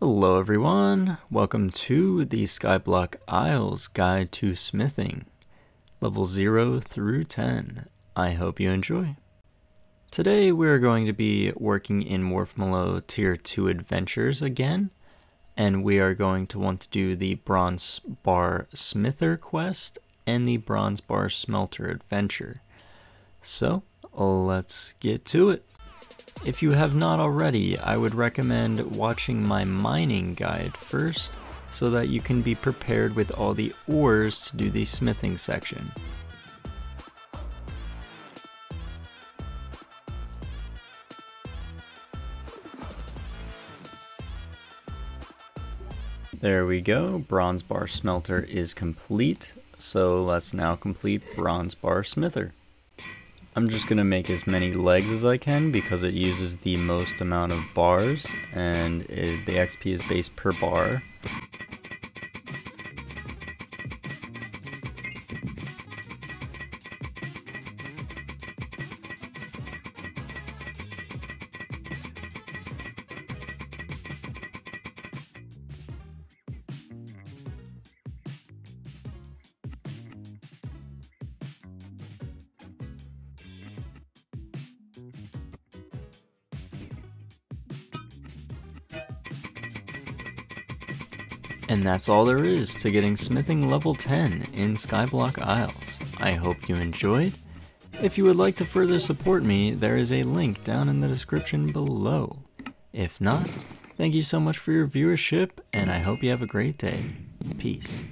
Hello everyone, welcome to the Skyblock Isles Guide to Smithing, level 0 through 10. I hope you enjoy. Today we're going to be working in Morphmelo Tier 2 Adventures again, and we are going to want to do the Bronze Bar Smither quest and the Bronze Bar Smelter Adventure. So, let's get to it. If you have not already, I would recommend watching my mining guide first so that you can be prepared with all the ores to do the smithing section. There we go, bronze bar smelter is complete, so let's now complete bronze bar smither. I'm just going to make as many legs as I can because it uses the most amount of bars and it, the XP is based per bar. And that's all there is to getting smithing level 10 in Skyblock Isles. I hope you enjoyed. If you would like to further support me, there is a link down in the description below. If not, thank you so much for your viewership, and I hope you have a great day. Peace.